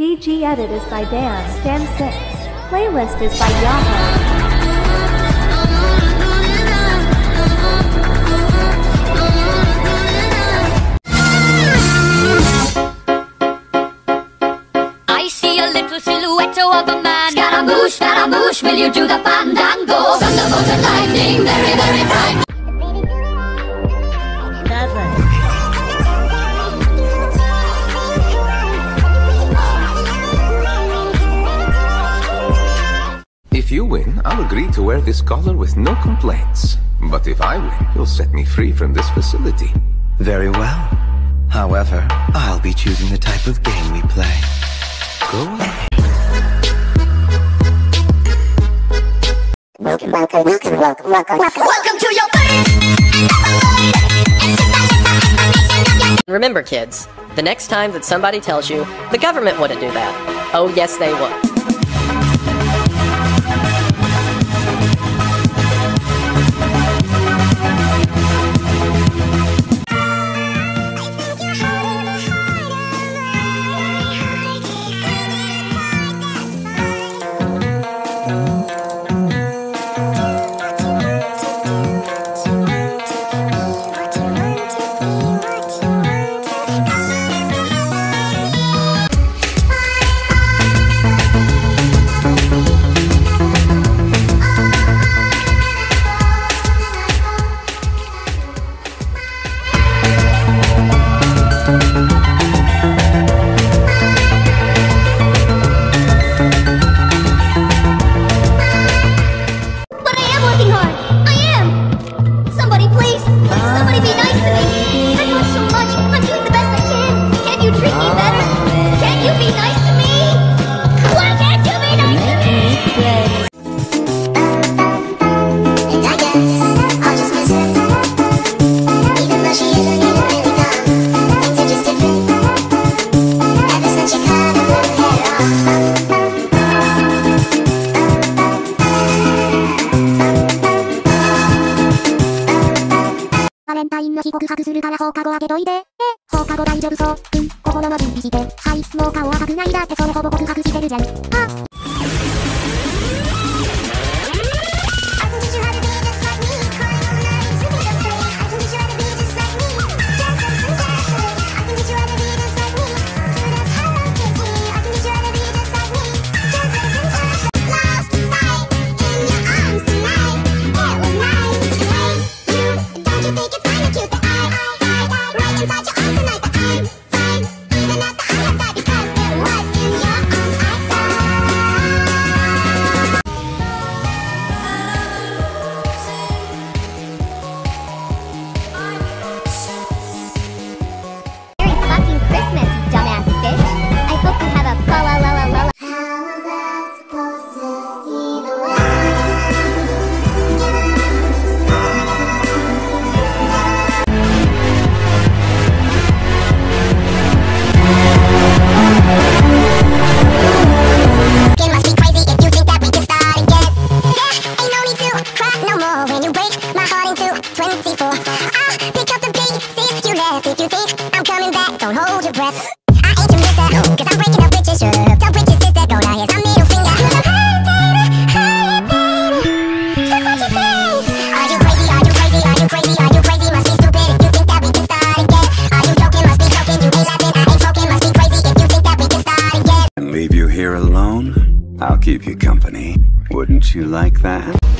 BG edit is by Dan, Dan6. Playlist is by Yahho. I see a little silhouette of a man. Scaramouche, Scaramouche, will you do the fandango? Thunderbolt and lightning, very, very frightening. If you win, I'll agree to wear this collar with no complaints. But if I win, you'll set me free from this facility. Very well. However, I'll be choosing the type of game we play. Go ahead. Welcome, welcome, welcome, welcome, welcome, welcome. Welcome to your Remember, kids, the next time that somebody tells you the government wouldn't do that, oh, yes, they would. Can バレンタインの日告白するから放課後開けといて。え、放課後大丈夫そう。うん、心の準備して。はい、もう顔赤くないだってそれほぼ告白してるじゃん。あ、Again. and leave you here alone, I'll keep you company. Wouldn't you like that?